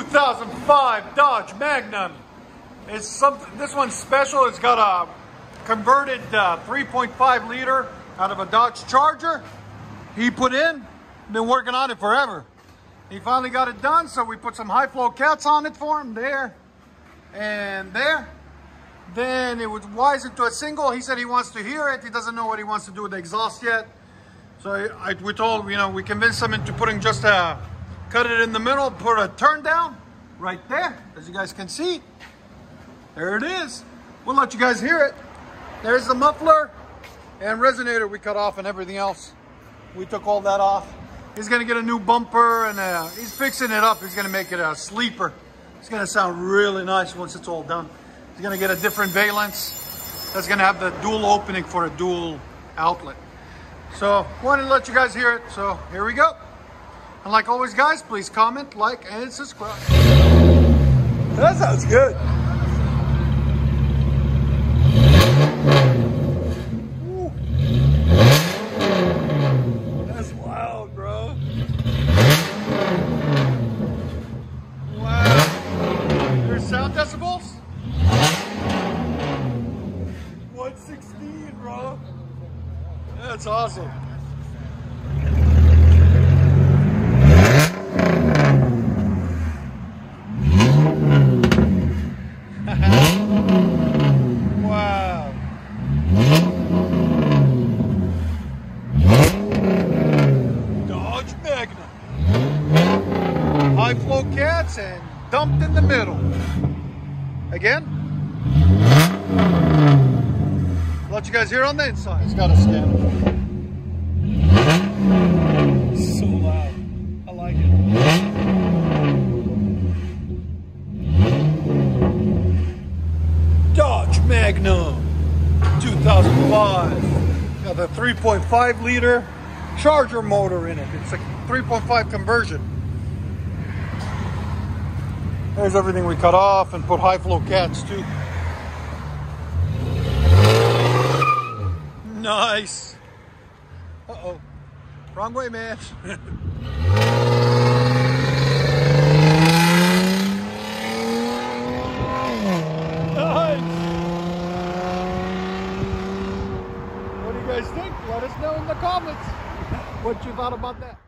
2005 Dodge Magnum. It's something. This one's special. It's got a converted uh, 3.5 liter out of a Dodge Charger. He put in. Been working on it forever. He finally got it done, so we put some high flow cats on it for him there and there. Then it was wise into a single. He said he wants to hear it. He doesn't know what he wants to do with the exhaust yet. So I, I, we told, you know, we convinced him into putting just a, cut it in the middle, put a turn down right there, as you guys can see. There it is. We'll let you guys hear it. There's the muffler and resonator we cut off and everything else. We took all that off. He's gonna get a new bumper and uh, he's fixing it up. He's gonna make it a sleeper. It's gonna sound really nice once it's all done. He's gonna get a different valence. That's gonna have the dual opening for a dual outlet. So wanted to let you guys hear it. So here we go. And like always guys, please comment, like, and subscribe. That sounds good. That's wild, bro. Wow. There's sound decibels? 116, bro. That's awesome. wow. Dodge Magnum. High flow cats and dumped in the middle. Again. Let you guys hear on the inside. It's got a stem. So loud. I like it. Dodge Magnum 2005. Got the 3.5 liter Charger motor in it. It's a 3.5 conversion. There's everything we cut off and put high flow cats too. Nice. Uh-oh. Wrong way, man. nice. What do you guys think? Let us know in the comments what you thought about that.